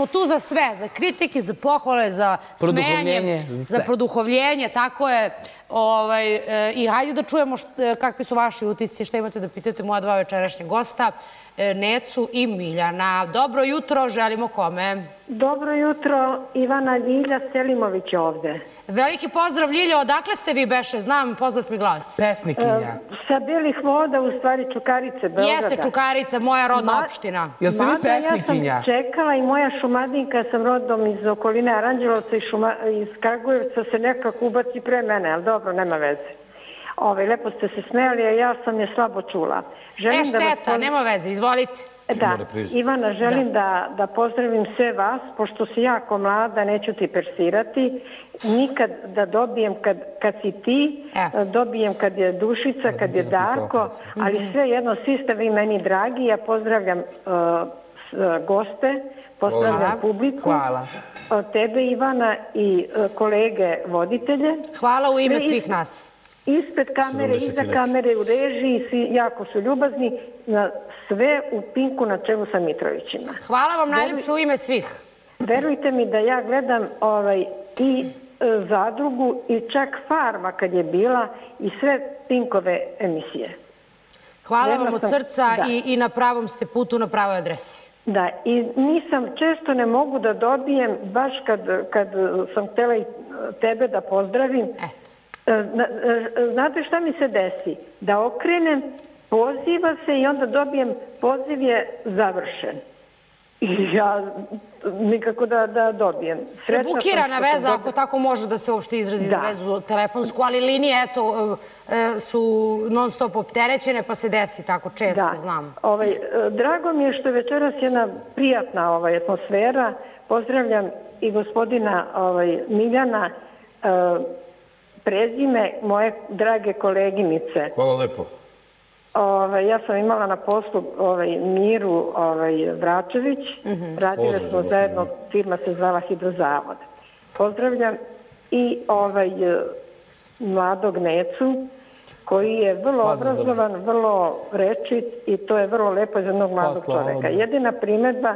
smo tu za sve, za kritike, za pohvale, za smenje, za produhovljenje, tako je. Ovaj, e, I hajde da čujemo kakvi su vaši utisci, što imate da pitate moja dva večerašnja gosta. E, Necu i Miljana. Dobro jutro, želimo kome? Dobro jutro, Ivana Ljilja Selimović ovde. Veliki pozdrav Ljilja, odakle ste vi beše? Znam, poznat mi glas. Pesnikinja. E, sa Belih voda, u stvari Čukarice, Beograda. Jeste Čukarica, moja rodna opština. Jeste vi pesnikinja? Ja sam čekala i moja šumadinka, sam rodom iz okoline Aranđelovca i iz Kragujevca, se nekako ubaci pre mene, ali dobro, nema veze. Ove, lepo ste se smijeli, a ja sam je slabo čula. Želim e, šteta, nema veze, izvolite. Da, Ivana, želim da. da, pozdravim sve vas, pošto si jako mlada, neću ti persirati. Nikad da dobijem kad, kad si ti, e. dobijem kad je Dušica, kad je Darko, ali mhm. sve jedno, svi ste vi meni dragi. Ja pozdravljam uh, goste, pozdravljam publiku. Hvala. Tebe, Ivana, i kolege voditelje. Hvala u ime svih nas ispred kamere, iza kamere, u režiji, svi jako su ljubazni, na sve u pinku na čelu sa Mitrovićima. Hvala vam najljepše u ime svih. Verujte mi da ja gledam ovaj, i e, zadrugu i čak farma kad je bila i sve pinkove emisije. Hvala vam od srca i, i na pravom ste putu, na pravoj adresi. Da, i nisam, često ne mogu da dobijem, baš kad, kad sam htjela i tebe da pozdravim, Eto. E, e, znate šta mi se desi? Da okrenem, poziva se i onda dobijem poziv je završen. I ja nikako da, da dobijem. Bukirana veza, ako tako može da se uopšte izrazi za vezu telefonsku, ali linije eto, e, su non stop opterećene pa se desi tako često, da. znam. Ovaj, drago mi je što je večeras jedna prijatna ovaj, atmosfera. Pozdravljam i gospodina ovaj, Miljana, prezime moje drage koleginice. Hvala lepo. Ove, ovaj, ja sam imala na poslu ovaj, Miru ovaj, Vračević. Mm -hmm. Radile smo zajedno, firma se zvala Hidrozavod. Pozdravljam i ovaj, mladog Necu, koji je vrlo obrazovan, vrlo rečit i to je vrlo lepo za jednog mladog čoveka. Jedina primjedba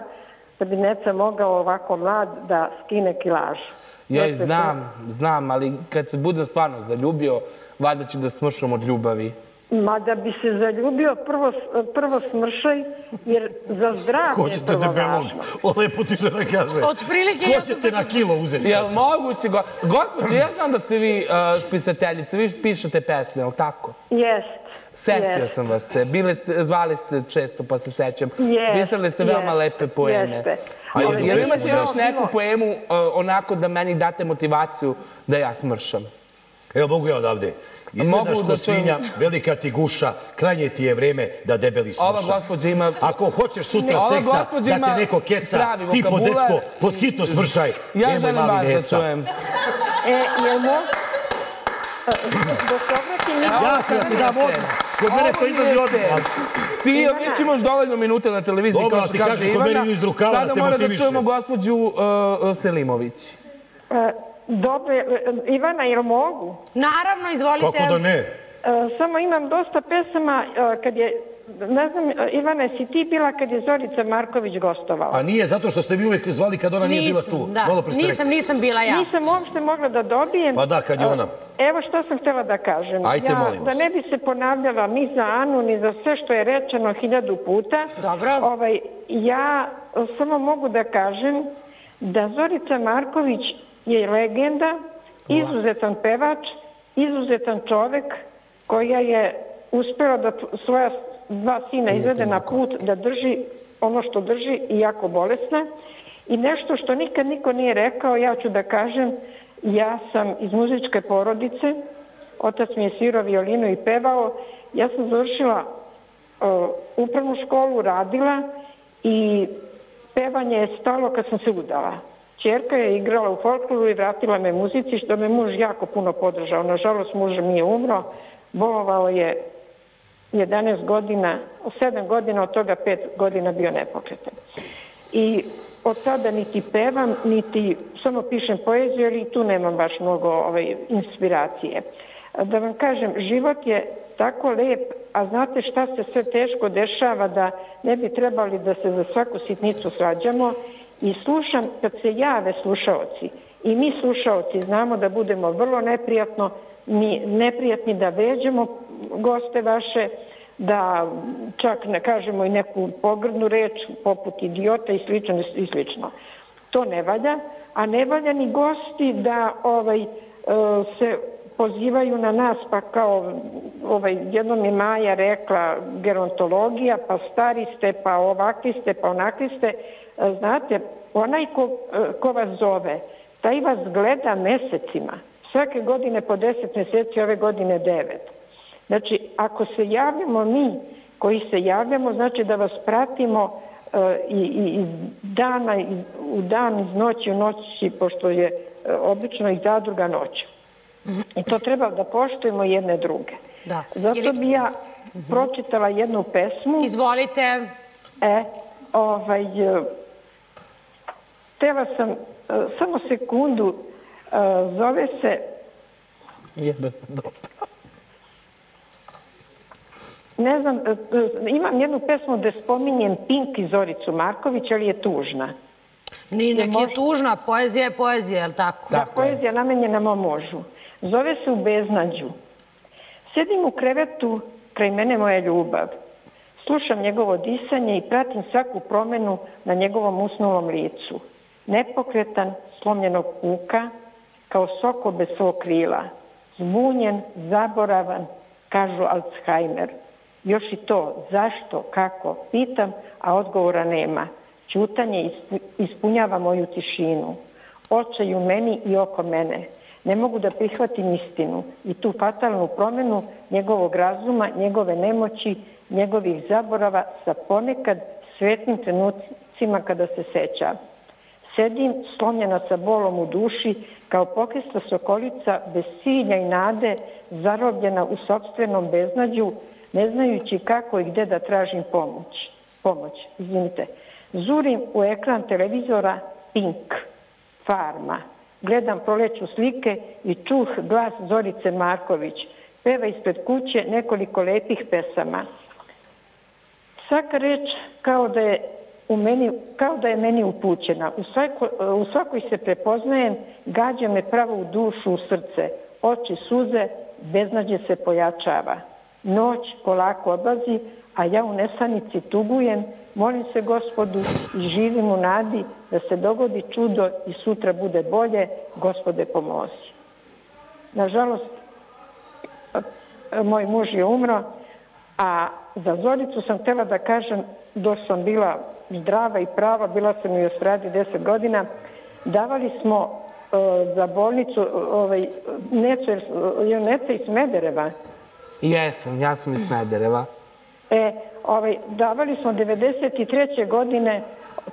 da bi Neca mogao ovako mlad da skine kilažu. Ja znam, znam, ali kad se bude stvarno zaljubio, valjda će da smršam od ljubavi. Ma da bi se zaljubio, prvo, prvo smršaj, jer za zdravlje je prvo važno. O lepo ti žena kaže. Od prilike... Ko ćete na kilo uzeti? Jel moguće? Go... Gospodin, ja znam da ste vi uh, spisateljice, vi pišete pesme, je li tako? Jest. Setio sam vas se. Bile ste, zvali ste često, pa se sećam. Pisali ste veoma lepe poeme. Jeste. Jel imate još neku poemu uh, onako da meni date motivaciju da ja smršam? Evo, mogu ja odavde. Izgledaš ko svinja, velika ti guša, krajnje ti je vreme da debeli smrša. Ova gospođa ima... Ako hoćeš sutra seksa, da te neko keca, ti po dečko, pod hitno smršaj. Ja želim vas da čujem. E, jel mo... Ja ću da ti dam odmah. Kod mene to izlazi odmah. Ti već imaš dovoljno minuta na televiziji, kao što kaže Ivana. Sada mora da čujemo gospođu uh, Selimović. Uh, Dobro, Ivana, jel mogu? Naravno, izvolite. Kako da ne? Uh, samo imam dosta pesama uh, kad je, ne znam, Ivana, si ti bila kad je Zorica Marković gostovala? A nije, zato što ste vi uvek zvali kad ona nije bila tu. Da. Nisam, nisam bila ja. Nisam uopšte mogla da dobijem. Pa da, kad je ona. Evo što sam htjela da kažem. Ajte, ja, molim vas. Da ne bi se ponavljala ni za Anu, ni za sve što je rečeno hiljadu puta. Dobro. Ovaj, ja samo mogu da kažem da Zorica Marković je legenda, izuzetan pevač, izuzetan čovek koja je uspela da svoja dva sina izvede na put da drži ono što drži i jako bolesna. I nešto što nikad niko nije rekao, ja ću da kažem, ja sam iz muzičke porodice, otac mi je svirao violinu i pevao, ja sam završila uh, upravnu školu, radila i pevanje je stalo kad sam se udala. Čerka je igrala u folkloru i vratila me muzici, što me muž jako puno podržao. Nažalost, muž mi je umro. Bolovao je 11 godina, 7 godina, od toga 5 godina bio nepokretan. I od tada niti pevam, niti samo pišem poeziju, ali tu nemam baš mnogo ovaj, inspiracije. Da vam kažem, život je tako lep, a znate šta se sve teško dešava da ne bi trebali da se za svaku sitnicu svađamo I slušam, kad se jave slušaoci i mi slušaoci znamo da budemo vrlo neprijatno, mi neprijatni da veđemo goste vaše, da čak ne kažemo i neku pogrdnu reč poput idiota i slično i slično. To ne valja, a ne valja ni gosti da ovaj e, se pozivaju na nas pa kao ovaj, jednom je Maja rekla gerontologija, pa stari ste, pa ovakvi ste, pa onakvi ste. E, znate, onaj ko, e, ko vas zove, taj vas gleda mesecima. Svake godine po deset mjeseci, ove godine devet. Znači, ako se javljamo mi koji se javljamo, znači da vas pratimo uh, i, i, i dana, i, u dan, iz noći, u noći, pošto je obično i zadruga noć. I to treba da poštujemo jedne druge. Da. Zato bi ja pročitala jednu pesmu. Izvolite. E, ovaj, tela sam, samo sekundu, zove se... Jebe, dobro. Ne znam, e, imam jednu pesmu gde spominjem Pink i Zoricu Marković, ali je tužna. Ni, nek je tužna, poezija je poezija, je li tako? Da, poezija namenjena mom možu. Zove se u beznađu. Sedim u krevetu, kraj mene moja ljubav. Slušam njegovo disanje i pratim svaku promenu na njegovom usnulom licu. Nepokretan, slomljenog kuka, kao soko bez svog krila. Zbunjen, zaboravan, kažu Alzheimer. Još i to, zašto, kako, pitam, a odgovora nema. Čutanje ispunjava moju tišinu. Očaju meni i oko mene. Ne mogu da prihvatim istinu i tu fatalnu promenu njegovog razuma, njegove nemoći, njegovih zaborava sa ponekad svetnim trenucima kada se seća. Sedim slomljena sa bolom u duši, kao pokisla sokolica bez sinja i nade, zarobljena u sobstvenom beznadju ne znajući kako i gde da tražim pomoć. Pomoć, izvinite. Zurim u ekran televizora Pink, Farma. Gledam proleću slike i čuh glas Zorice Marković. Peva ispred kuće nekoliko lepih pesama. Svaka reč kao da je u meni, kao da je meni upućena. U, svako, e, u svakoj se prepoznajem, gađa me pravo u dušu, u srce. Oči suze, beznađe se pojačava noć polako odlazi, a ja u nesanici tugujem, molim se gospodu i živim u nadi da se dogodi čudo i sutra bude bolje, gospode pomozi. Nažalost, e, moj muž je umro, a za Zoricu sam htjela da kažem, dok sam bila zdrava i prava, bila sam i u stradi deset godina, davali smo uh, za bolnicu ovaj, Neco, Neco iz Smedereva, Jesam, ja sam iz Smedereva. E, ovaj, davali smo 93. godine,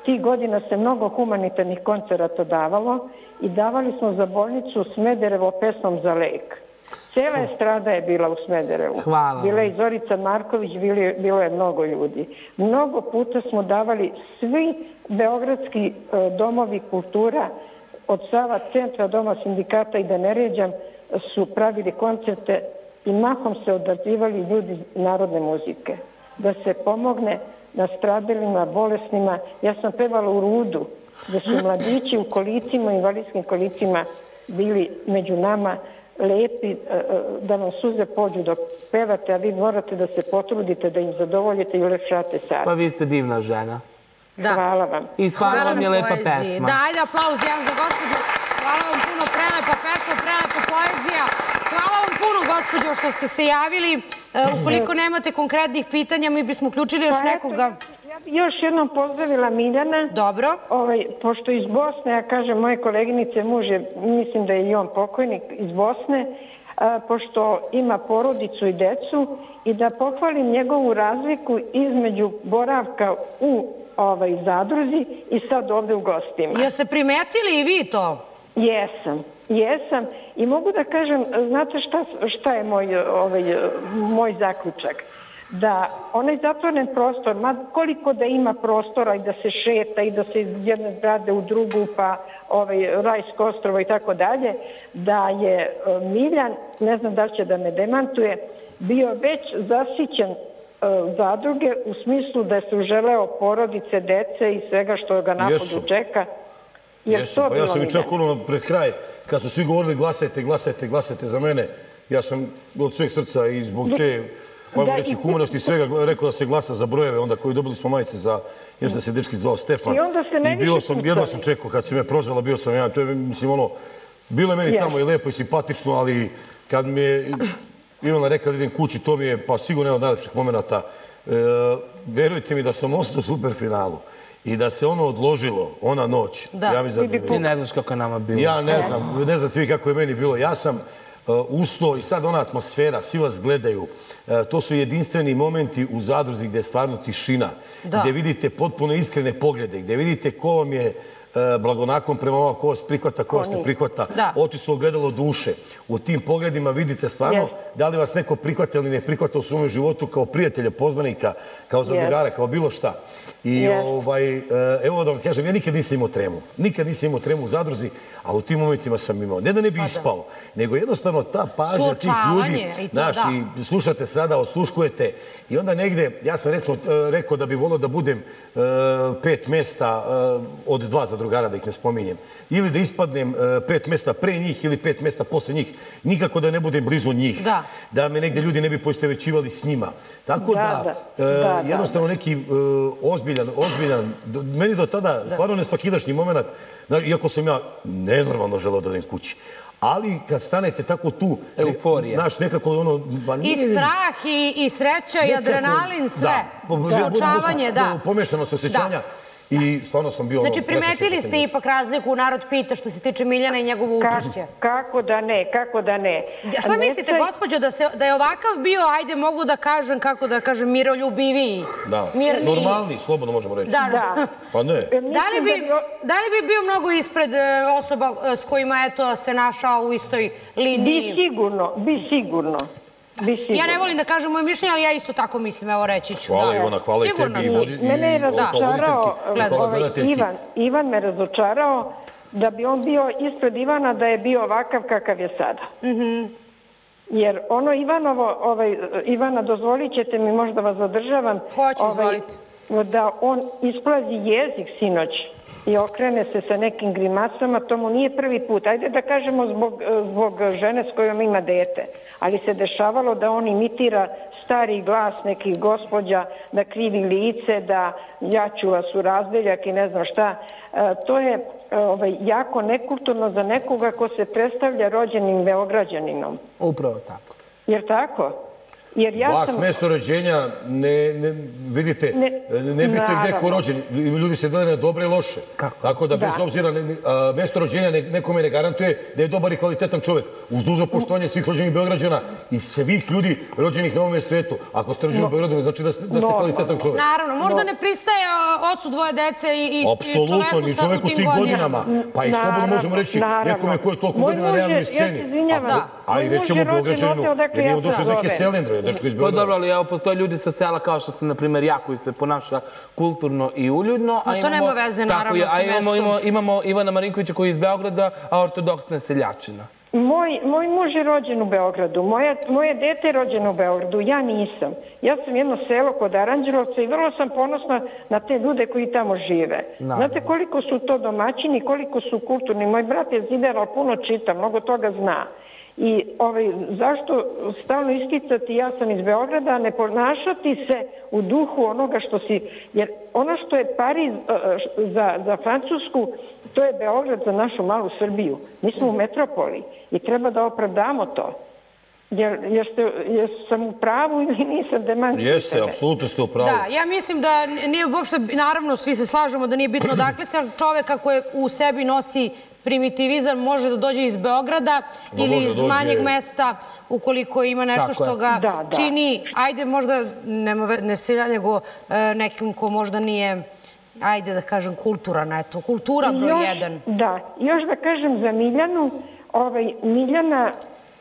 tih godina se mnogo humanitarnih koncerata davalo i davali smo za bolnicu Smederevo pesmom za lek. Cijela je strada je bila u Smederevu. Hvala. Bila je Zorica Marković, bili, bilo je mnogo ljudi. Mnogo puta smo davali svi beogradski e, domovi kultura od Sava centra Doma sindikata i da ne ređam su pravili koncerte i mahom se odazivali ljudi narodne muzike. Da se pomogne na strabilima, bolesnima. Ja sam pevala u Rudu, da su mladići u kolicima, invalidskim kolicima bili među nama lepi, e, e, da vam suze pođu dok pevate, a vi morate da se potrudite, da im zadovoljite i ulepšate sad. Pa vi ste divna žena. Da. Hvala vam. I stvarno vam je lepa pesma. Da, ajde aplauz jedan za gospođu. Hvala vam puno, prelepa pesma, prelepa poezija. Hvala vam puno, gospođo, što ste se javili. E, ukoliko nemate konkretnih pitanja, mi bismo uključili još pa nekoga. Još jednom pozdravila Miljana. Dobro. Ovaj, pošto iz Bosne, ja kažem, moje koleginice muže, mislim da je i on pokojnik iz Bosne, a, pošto ima porodicu i decu i da pohvalim njegovu razliku između boravka u ovaj, zadruzi i sad ovde u gostima. Ja se primetili i vi to? Jesam. Jesam i mogu da kažem, znate šta, šta je moj, ovaj, moj zaključak? Da onaj zatvoren prostor, ma koliko da ima prostora i da se šeta i da se iz jedne zgrade u drugu pa ovaj, rajsko ostrovo i tako dalje, da je e, Miljan, ne znam da će da me demantuje, bio već zasićen zadruge u smislu da se uželeo porodice, dece i svega što ga napodu čeka. Jesu, pa ja sam i čak ono pred kraj, kad su svi govorili glasajte, glasajte, glasajte za mene, ja sam od sveg srca i zbog te Mogu reći humanosti svega, rekao da se glasa za brojeve, onda koji dobili smo majice za, jer sam se dečki zvao Stefan. I onda se ne I bilo sam, jedva sam čekao, kad si me prozvala, bio sam ja, to je, mislim, ono, bilo je meni tamo i lepo i simpatično, ali kad mi je Ivana rekla da idem kući, to mi je, pa sigurno je od najlepših momenta. E, verujte mi da sam ostao super finalu i da se ono odložilo, ona noć. Da, ja mislim da ti ne znaš kako je nama bilo. Ja ne znam, ne znam vi kako je meni bilo. Ja sam uh, usto i sad ona atmosfera, svi vas gledaju. Uh, to su jedinstveni momenti u zadruzi gdje je stvarno tišina. Da. Gdje vidite potpuno iskrene poglede, gdje vidite ko vam je E, blagonakom prema ovo ko vas prihvata, ko vas ne prihvata. Oči su ogledalo duše. U tim pogledima vidite stvarno da li vas neko prihvata ili ne prihvata u svom životu kao prijatelja, poznanika, kao zadrugara, kao bilo šta. I ovaj, e, evo da vam kažem, ja nikad nisam imao tremu. Nikad nisam imao tremu u zadruzi, a u tim momentima sam imao. Ne da ne bi pa ispao, nego jednostavno ta pažnja tih ljudi, i slušate sada, osluškujete i onda negde, ja sam recimo e, rekao da bi volio da budem pet mesta od dva za drugara, da ih ne spominjem, ili da ispadnem e, pet mesta pre njih ili pet mesta posle njih, nikako da ne budem blizu njih, da me negde ljudi ne bi poistovećivali s njima. Tako da, e, jednostavno neki e, ozbiljan, ozbiljan, meni do tada stvarno nesvakidašnji moment, iako sam ja nenormalno želeo da odem kući, Ali kad stanete tako tu, euforija. Naš nekako ono... Ba, nije, I strah, i, i sreća, i adrenalin, sve. Da. Suočavanje, da. Pomešano se osjećanja. I stvarno sam bio... Znači, primetili ste ipak razliku, narod pita što se tiče Miljana i njegovu učešće. Kako da ne, kako da ne. Šta mislite, gospođo, da je ovakav bio, ajde, mogu da kažem, kako da kažem, miroljubiviji? Da, normalni, slobodno možemo reći. Da, Pa ne. Da li bi bio mnogo ispred e, osoba e, s kojima, eto, se našao u istoj liniji? Bi sigurno, bi sigurno. Ja ne volim da kažem moje mišljenje, ali ja isto tako mislim, evo reći ću. Hvala Ivana, hvala i tebi. Mene je razočarao, ovaj, Ivan, Ivan me razočarao da bi on bio ispred Ivana da je bio ovakav kakav je sada. Mhm. Jer ono Ivanovo, ovaj, Ivana, dozvolit ćete mi, možda vas zadržavam. Hoću, ovaj, izvolite. Da on isplazi jezik sinoć i okrene se sa nekim grimasama, to mu nije prvi put. Ajde da kažemo zbog, zbog žene s kojom ima dete. Ali se dešavalo da on imitira stari glas nekih gospođa, da krivi lice, da ja ću vas u razdeljak i ne znam šta. E, to je e, ovaj, jako nekulturno za nekoga ko se predstavlja rođenim Beograđaninom. Upravo tako. Jer tako? Jer ja Vas sam... mesto rođenja, ne, ne, vidite, ne, ne bite gdje ko rođen. Ljudi se gledaju na dobre i loše. Kako? Tako da, bez obzira, ne, a, mesto rođenja ne, nekome ne garantuje da je dobar i kvalitetan čovjek. Uz dužo poštovanje svih rođenih Beograđana i svih ljudi rođenih na ovome svetu. Ako ste rođeni u Beogradu, ne znači da ste, da ste kvalitetan čovjek. Naravno, možda ne pristaje ocu dvoje dece i, i Apsolutno, ni čovjeku tim godinama. Pa i slobodno možemo reći nekome ko je toliko godina na javnoj sceni. Ja se izvinjavam. A i rećemo Beograđaninu, jer je došao iz neke selendre, dečko iz Beograda. Pa dobro, ali evo, postoje ljudi sa sela kao što se, na primjer, ja koji se ponaša kulturno i uljudno. A to nema veze, naravno, sa mestom. Imamo, imamo Ivana Marinkovića koji je iz Beograda, a ortodoksna je seljačina. Moj, moj muž je rođen u Beogradu, moje, moje dete je rođeno u Beogradu, ja nisam. Ja sam jedno selo kod Aranđelovca i vrlo sam ponosna na te ljude koji tamo žive. Znate koliko su to domaćini, koliko su kulturni. Moj brat je zider, ali puno čita, mnogo toga zna. I ovaj, zašto stalno isticati ja sam iz Beograda, ne ponašati se u duhu onoga što si... Jer ono što je Pariz uh, za, za Francusku, to je Beograd za našu malu Srbiju. Mi smo u metropoli i treba da opravdamo to. Jer, jer, ste, jer sam u pravu ili nisam demantište. Jeste, apsolutno ste u pravu. Da, ja mislim da nije uopšte, naravno, svi se slažemo da nije bitno dakle ste čoveka koje u sebi nosi primitivizam može da dođe iz Beograda ili iz manjeg mesta ukoliko ima nešto što ga čini, ajde možda ne selja, nego e, nekim ko možda nije, ajde da kažem, kultura, eto, kultura broj jedan. Da, još da kažem za Miljanu, ovaj, Miljana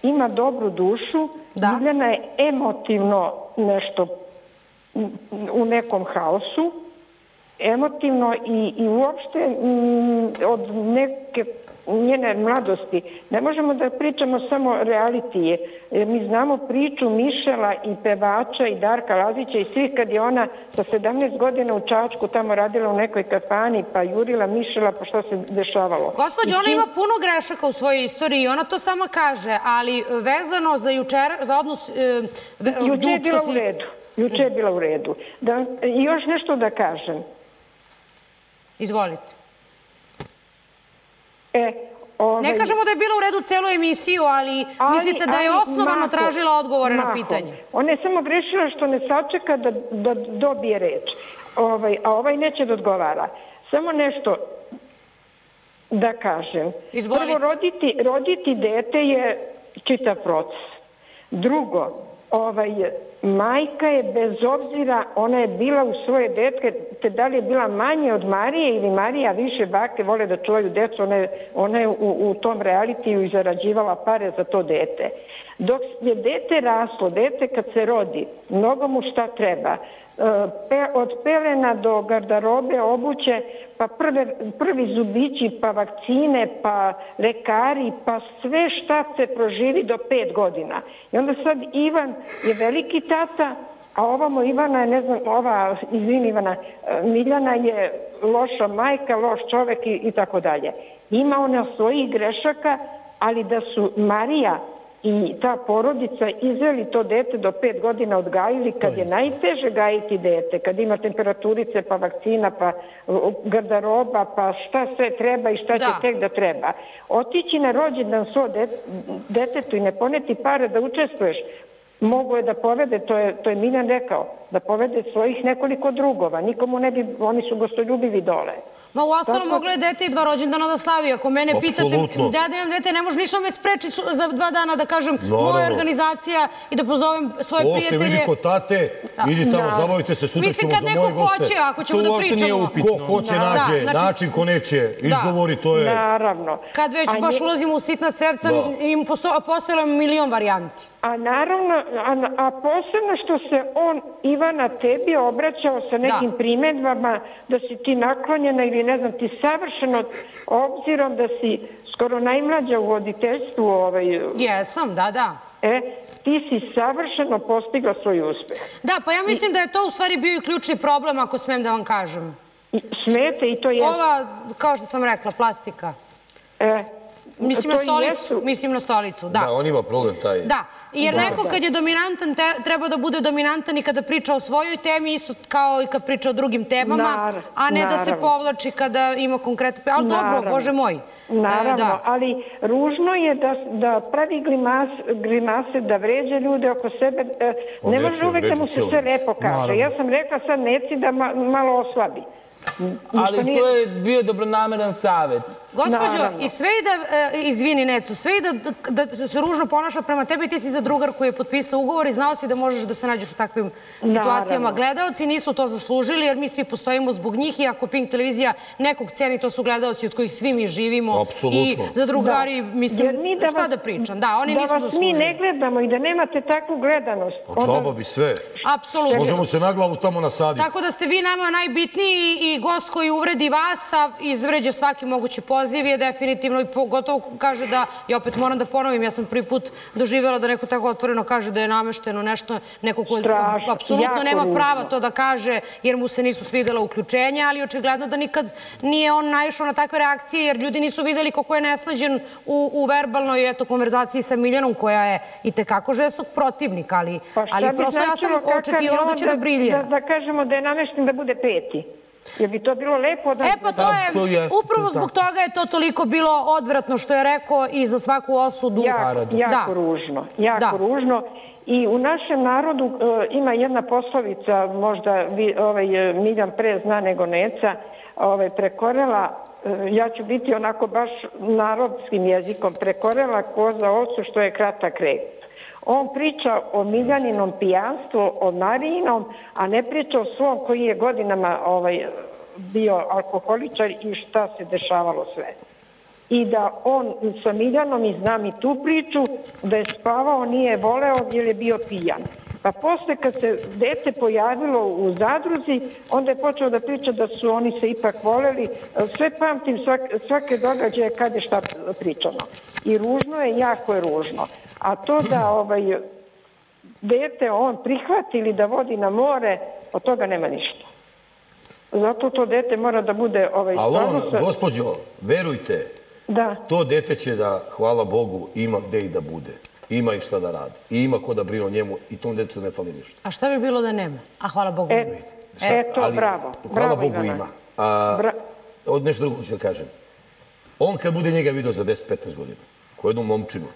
ima dobru dušu, Miljana je emotivno nešto u nekom haosu, emotivno i, i uopšte m, mm, od neke njene mladosti. Ne možemo da pričamo samo realitije. Mi znamo priču Mišela i pevača i Darka Lazića i svih kad je ona sa 17 godina u Čačku tamo radila u nekoj kafani pa jurila Mišela pa što se dešavalo. Gospodin, ona ima puno grešaka u svojoj istoriji ona to sama kaže, ali vezano za jučer, za odnos... E, juče je bila u redu. Juče je bila u redu. I još nešto da kažem. Izvolite. E, ovaj... Ne kažemo da je bilo u redu celu emisiju, ali, mislite da je osnovano tražila odgovore na pitanje. Ona je samo grešila što ne sačeka da, da dobije reč. Ovaj, a ovaj neće da odgovara. Samo nešto da kažem. Izvolite. Prvo, roditi, roditi dete je čitav proces. Drugo, ovaj, majka je bez obzira, ona je bila u svoje detke, te da li je bila manje od Marije ili Marija više bake vole da čuvaju decu, ona je, ona je u, u tom realitiju i zarađivala pare za to dete. Dok je dete raslo, dete kad se rodi, mnogo mu šta treba, od pelena do gardarobe, obuće, pa prve, prvi zubići, pa vakcine, pa lekari, pa sve šta se proživi do pet godina. I onda sad Ivan je veliki tata, a ovamo Ivana je, ne znam, ova, izvini Ivana, Miljana je loša majka, loš čovek i, i tako dalje. Ima ona svojih grešaka, ali da su Marija i ta porodica izveli to dete do pet godina odgajili kad je najteže gajiti dete, kad ima temperaturice pa vakcina pa gardaroba pa šta sve treba i šta će tek da treba. Otići na rođendan svo detetu i ne poneti pare da učestvuješ, mogu je da povede, to je, to je Miljan rekao, da povede svojih nekoliko drugova. Nikomu ne bi, oni su gostoljubivi dole. Ma u ostalom moglo je dete i dva rođendana da slavi. Ako mene pitate, da da imam dete, ne može ništa me spreči za dva dana da kažem moja organizacija i da pozovem svoje prijatelje. Ovo ste vidi kod tate, idi tamo, zabavite se, sutra ćemo za moje goste. Mislim kad neko hoće, ako ćemo da pričamo. Ko hoće nađe, znači- način ko neće, izgovori, to je... Naravno. Kad već baš ulazimo u sitna im postojalo milion varijanti. A naravno, a posebno što se on, Ivana, tebi obraćao sa nekim primjedbama da si ti naklonjena ili ne znam, ti savršeno obzirom da si skoro najmlađa u voditeljstvu. Ovaj, Jesam, da, da. E, ti si savršeno postigla svoj uspeh. Da, pa ja mislim da je to u stvari bio i ključni problem, ako smijem da vam kažem. Smete i to je... Ova, kao što sam rekla, plastika. E, Mislim na stolicu, mislim na stolicu, da. Da, on ima problem taj. Da, jer neko kad je dominantan treba da bude dominantan i kada priča o svojoj temi, isto kao i kad priča o drugim temama, a ne da se povlači kada ima konkretno... Ali dobro, bože moj. E, naravno, ali ružno je da pravi grimase, da vređe ljude oko sebe. E, ne može uvek da mu se sve lepo kaže. Ja sam rekla sad neci da malo oslabi. Ali to je bio dobronameran savjet. Gospođo, i sve i da, e, izvini Necu, sve i da se ružno ponaša prema tebi, ti si za drugar koji je potpisao ugovor i znao si da možeš da se nađeš u takvim situacijama. Gledalci nisu to zaslužili jer mi svi postojimo zbog njih i ako Pink televizija nekog ceni, to su gledalci od kojih svi mi živimo. I za drugari, mislim, šta da pričam? Da, oni nisu zaslužili. Da vas mi ne gledamo i da nemate takvu gledanost. Očaba bi sve. Apsolutno. Možemo se na glavu tamo nasaditi. Tako da ste vi nama najbitniji i gost koji uvredi vas, a izvređe svaki mogući poziv je definitivno i pogotovo kaže da, i opet moram da ponovim, ja sam prvi put doživjela da neko tako otvoreno kaže da je namešteno nešto, neko ko apsolutno nema prava to da kaže jer mu se nisu svidjela uključenja, ali očigledno da nikad nije on naišao na takve reakcije jer ljudi nisu vidjeli kako je nesnađen u verbalnoj konverzaciji sa Miljanom koja je i tekako žestog protivnik, ali pa prosto ja sam očekivala da će da briljera. Da kažemo da je namešten da bude peti. Je bi to bilo lepo da... E pa to je, upravo zbog toga je to toliko bilo odvratno što je rekao i za svaku osudu. Jako ružno, jako ružno. I u našem narodu e, ima jedna poslovica, možda ovaj, Miljan pre zna nego Neca, ovaj, prekorela, e, ja ću biti onako baš narodskim jezikom, prekorela koza ocu što je kratak rek. On priča o Miljaninom pijanstvu, o Marijinom, a ne priča o svom koji je godinama ovaj, bio alkoholičar i šta se dešavalo sve. I da on sa Miljanom, i znam i tu priču, da je spavao, nije voleo jer je bio pijan. Pa posle kad se dete pojavilo u zadruzi, onda je počeo da priča da su oni se ipak voleli. Sve pamtim svake događaje kad je šta pričano. I ružno je, jako je ružno. A to da ovaj, dete on prihvatili da vodi na more, od toga nema ništa. Zato to dete mora da bude... Ovaj, Ali on, gospođo, verujte, da. to dete će da, hvala Bogu, ima gde i da bude ima i šta da radi. I ima ko da brine o njemu i tom detetu ne fali ništa. A šta bi bilo da nema? A hvala Bogu. E, eto, Ali, bravo. Hvala Bogu ima. A, Bra... Od nešto drugo ću da kažem. On kad bude njega vidio za 10-15 godina, ko jednu momčinu,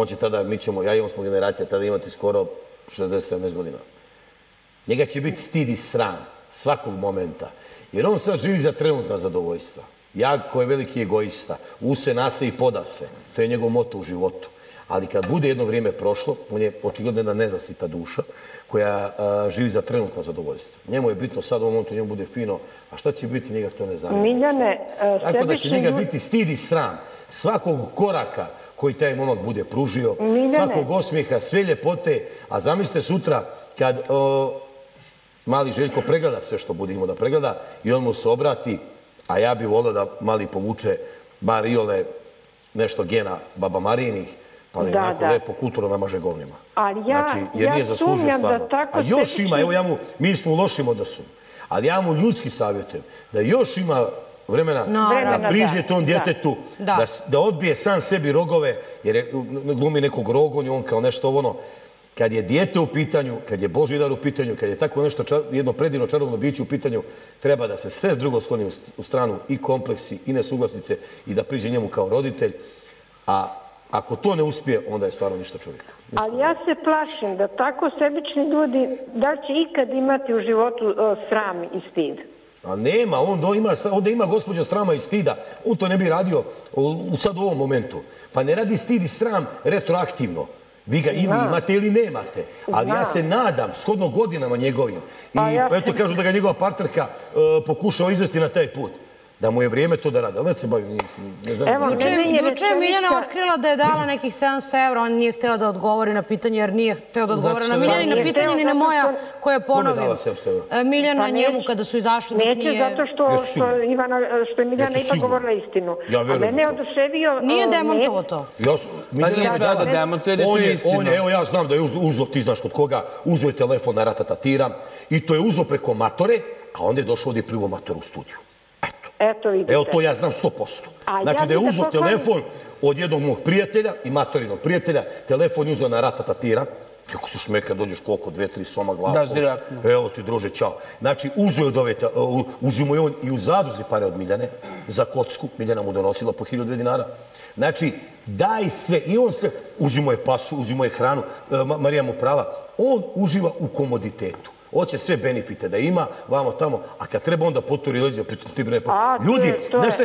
on će tada, mi ćemo, ja i on smo generacija, tada imati skoro 60-70 godina. Njega će biti stid i sram svakog momenta. Jer on sad živi za trenutna zadovoljstva. Ja koji je veliki egoista, use, nase i poda se. To je njegov moto u životu ali kad bude jedno vrijeme prošlo, on je očigledno jedna nezasita duša koja živi za trenutno zadovoljstvo. Njemu je bitno sad u ovom momentu, njemu bude fino, a šta će biti njega to ne zanima. Miljane, uh, Tako da će njega biti stid i sram svakog koraka koji taj momak bude pružio, svakog osmijeha, sve ljepote, a zamislite sutra kad mali Željko pregleda sve što bude imao da pregleda i on mu se obrati, a ja bih volio da mali povuče bar iole nešto gena baba Marijinih, pa da, onako da. lepo kulturno namaže govnima. Ali ja, znači, jer ja nije da tako... A još ima, evo ja mu, mi smo u lošim odnosu, ali ja mu ljudski savjetujem da još ima vremena no, da priđe tom djetetu, da. Da, da odbije sam sebi rogove, jer je, glumi nekog rogonja, on kao nešto ono, kad je dijete u pitanju, kad je Boži dar u pitanju, kad je tako nešto čar, jedno predivno čarovno biće u pitanju, treba da se sve s drugo skloni u stranu i kompleksi i nesuglasice i da priđe njemu kao roditelj. A Ako to ne uspije, onda je stvarno ništa čovjek. Ali ja se plašim da tako sebični ljudi, da će ikad imati u životu sram i stid. A nema, on do ima, onda ima gospođa srama i stida. On to ne bi radio u sad ovom momentu. Pa ne radi stid i sram retroaktivno. Vi ga ili imate ili nemate. Ali ja se nadam, shodno godinama njegovim, pa i eto kažu da ga njegova partnerka e, pokušao izvesti na taj put da mu je vrijeme to da radi. Ali ne se bavim, ne znam. Evo, Juče je Miljana otkrila da je dala nekih 700 evra, on nije hteo da odgovori na pitanje, jer nije hteo da odgovori na Miljani na pitanje, ni na moja koje ponovim. Kome dala 700 evra? E, Miljana pa njemu kada su izašli dok nije... Neće, zato što, što, Ivana, što je Miljana ipak govorila istinu. Ja verujem A mene je oduševio... Nije demontovo to. Ja, Miljana je dala demontovo, jer je to je, evo ja znam da je uzo, ti znaš kod koga, uzo je telefon na ratatatira i to je uzo preko matore, a onda je došao ovdje prvo mator u studiju. Eto, vidite. Evo to ja znam 100%. Znači da je uzo telefon od jednog mog prijatelja i matorinog prijatelja, telefon je uzao na rata tatira, kako se šmeka, dođeš koliko, dve, tri soma glava. Daš direktno. Evo ti, druže, čao. Znači, uzio od ove, uzimo je on i u zadruzi pare od Miljane, za kocku, Miljana mu donosila po hiljadu dve dinara. Znači, daj sve, i on se, uzimo je pasu, uzimo je hranu, e, Marija mu prava, on uživa u komoditetu hoće sve benefite da ima, vamo tamo, a kad treba onda poturi leđa, ti ne pa. Ljudi,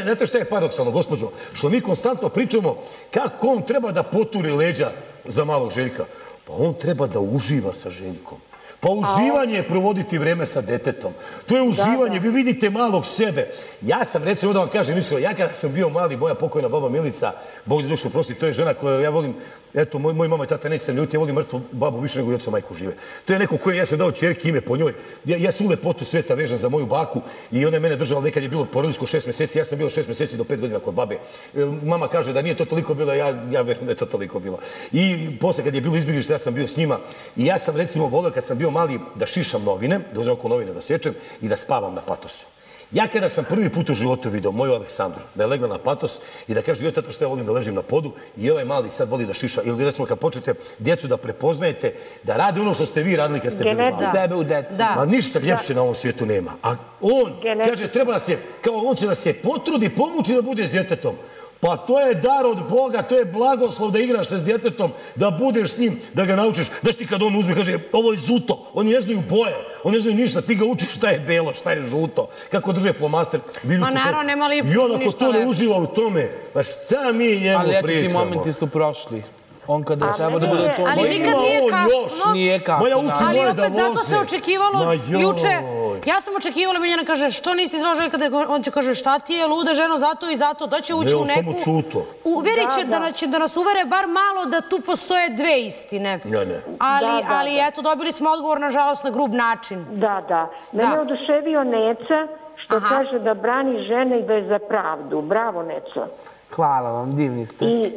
znate šta je paradoksalno, gospođo? Što mi konstantno pričamo kako on treba da poturi leđa za malog Željka. Pa on treba da uživa sa Željkom. Pa uživanje je provoditi vreme sa detetom. To je uživanje. Vi vidite malog sebe. Ja sam, recimo da vam kažem, iskreno, ja kada sam bio mali, moja pokojna baba Milica, Bog je dušu prosti, to je žena koju ja volim, eto, moj, moj mama i tata neće se ljuti, ja volim mrtvu babu više nego i oca majku žive. To je neko koji ja sam dao čerki ime po njoj. Ja, ja sam u lepotu sveta vežan za moju baku i ona je mene držala nekad je bilo porodinsko šest mjeseci, ja sam bio šest mjeseci do pet godina kod babe. E, mama kaže da nije to toliko bilo, ja, ja verujem da je to toliko bilo. I posle kad je bilo izbjeglište, ja sam bio s njima i ja sam recimo volio kad sam bio mali da šišam novine, da uzmem oko novine da sečem i da spavam na patosu. Ja kada sam prvi put u životu vidio moju Aleksandru da je legla na patos i da kaže, joj tata što ja volim da ležim na podu i ovaj mali sad voli da šiša. Ili recimo kad počnete djecu da prepoznajete, da radi ono što ste vi radili kad ste bili mali. Sebe u deci. Ma ništa ljepše na ovom svijetu nema. A on kaže, treba da se, kao on će da se potrudi, pomuči da bude s djetetom. Pa to je dar od Boga, to je blagoslov da igraš se s djetetom, da budeš s njim, da ga naučiš. Znaš ti kad on uzme, kaže, ovo je zuto, oni ne znaju boje, oni ne znaju ništa, ti ga učiš šta je belo, šta je žuto, kako drže flomaster. Ma naravno, nema li ništa I on ako to ne uživa u tome, pa šta mi njemu pričamo? Ali eto ti momenti su prošli. On kada treba da bude to... Ali nikad nije kasno. Nije kasno. Moja uči da voze. Ali opet zato se očekivalo juče Ja sam očekivala, Miljana kaže, što nisi zvao Željka, on će kaže, šta ti je, luda ženo, zato i zato, da će ući u neku... Ne, samo čuto. Uverit će da nas uvere bar malo da tu postoje dve istine. Ne, ne. Ali eto, dobili smo odgovor, nažalost, na grub način. Da, da. Mene je oduševio Neca, što kaže da brani žene i da je za pravdu. Bravo, Neco. Hvala vam, divni ste. I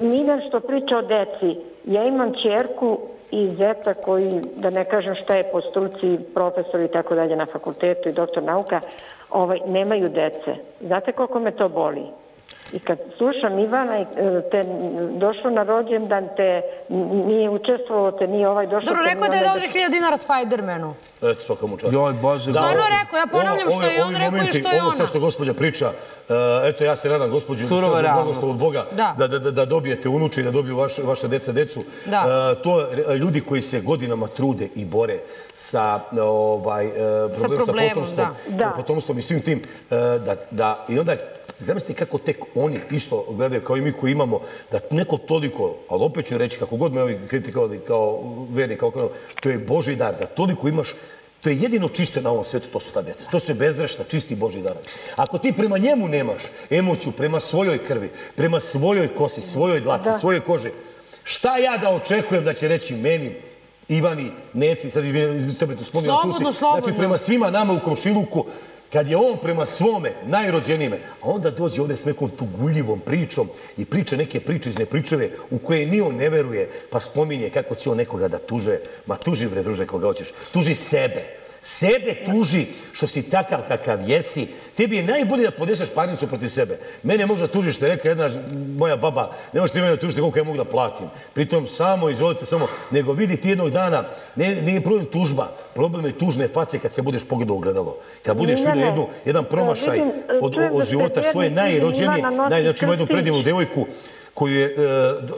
Miljan što priča o deci. Ja imam čerku i zeta koji, da ne kažem šta je po struci, profesor i tako dalje na fakultetu i doktor nauka, ovaj, nemaju dece. Znate koliko me to boli? I kad slušam Ivana e, te došlo na rođendan, te nije učestvovalo, te nije ovaj došlo... Dobro, rekao da je dao 3000 dinara Spider-Manu. Eto, svaka mu čast. Joj, Bože. Stvarno rekao, ja ponavljam što je on rekao i što je ona. Ovo sve što gospođa priča, e, eto, ja se radam gospođu, Surova realnost. Boga, da dobijete unuče i da dobiju vaše deca decu. E, to ljudi koji se godinama trude i bore sa ovaj, problemom, sa potomstvom i svim tim, da i onda Zamislite kako tek oni isto gledaju kao i mi koji imamo, da neko toliko, ali opet ću reći, kako god me ovi kritikovali kao verni, kao kao, to je Boži dar, da toliko imaš, to je jedino čisto na ovom svetu, to su ta djeca. To se bezrešna, čisti Boži dar. Ako ti prema njemu nemaš emociju, prema svojoj krvi, prema svojoj kosi, svojoj dlaci, svojoj koži, šta ja da očekujem da će reći meni, Ivani, Neci, sad iz tebe tu spominjam, slobodno, slobodno. Znači, prema svima nama u komšiluku, kad je on prema svome najrođenijeme, a onda dođe ovdje s nekom tuguljivom pričom i priča neke priče iz nepričave u koje ni on ne veruje, pa spominje kako će on nekoga da tuže. Ma tuži, bre, druže, koga hoćeš. Tuži sebe. Sebe tuži što si takav kakav jesi. Tebi je najbolje da podeseš parnicu protiv sebe. Mene možda tužiš, što je rekla jedna moja baba, ne možete mene tužiti koliko ja mogu da platim. Pritom samo, izvolite samo, nego vidi ti jednog dana, nije problem tužba, problem je tužne face kad se budeš pogledao u gledalo. Kad budeš vidio jednu, jedan promašaj od života svoje najrođenije, znači ima jednu predivnu devojku koju je e,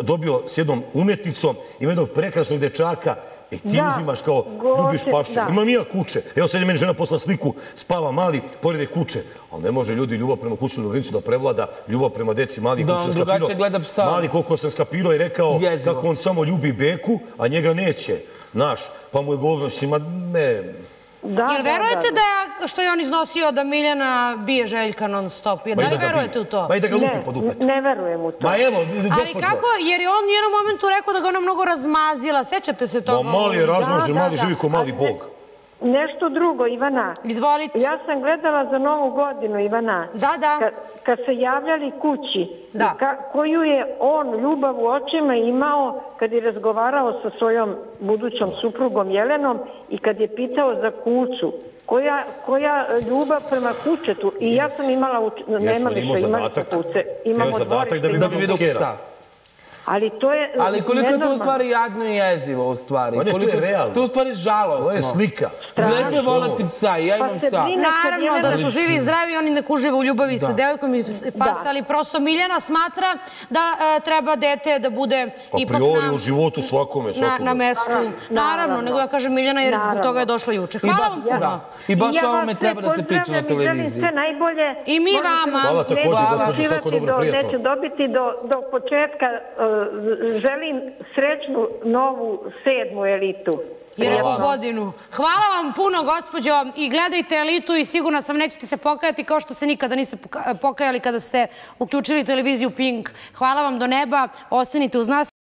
dobio s jednom umjetnicom, ima jednog prekrasnog dečaka, E ti uzimaš kao, ljubiš pašće. Imam i ja kuće. Evo sad je meni žena posla sliku, spava mali, porede kuće. Ali ne može ljudi ljubav prema kuću ljubimcu da prevlada ljubav prema deci. Mali, da, on drugačije gleda psa. Mali koliko sam skapirao i rekao kako on samo ljubi beku, a njega neće. Naš, pa mu je govorio, ma ne, Jel verujete da što je on iznosio da Miljana bije Željka non stop? Da li verujete u to? Ma i da ga lupi pod upet. Ne verujem u to. Ma evo, gospođo. Ali kako? Jer je on u jednom momentu rekao da ga ona mnogo razmazila. Sećate se toga? Ma mali je razmažen, mali živi ko mali bog. Nešto drugo, Ivana. Izvolite. Ja sam gledala za novu godinu, Ivana. Da, da. Kad se javljali kući, koju je on ljubav u očima imao kad je razgovarao sa svojom budućom suprugom Jelenom i kad je pitao za kuću. Koja ljubav prema kućetu. I ja sam imala, nema više, imali kuće. Imamo zadatak da bi vidio psa. Ali to je... Ali koliko je to u stvari jadno i jezivo u stvari. On je, to je realno. To je u stvari žalosno. To je slika. Lepo je volati psa i ja imam psa. Naravno da su živi i zdravi, oni ne kužive u ljubavi sa devojkom i pas, ali prosto Miljana smatra da e, treba dete da bude ipak na... A priori u životu svakome, svakome. Na mestu. Naravno, nego ja kažem Miljana jer zbog toga je došla juče. Hvala vam puno. I baš ovome treba da se priča na televiziji. sve najbolje. I mi vama. Hvala također, gospođo, svako dobro, prijatno. Neću dobiti do početka e, želim srećnu novu sedmu elitu. Prvu godinu. Hvala vam puno, gospođo, i gledajte elitu i sigurno sam nećete se pokajati kao što se nikada niste pokajali kada ste uključili televiziju Pink. Hvala vam do neba, ostanite uz nas.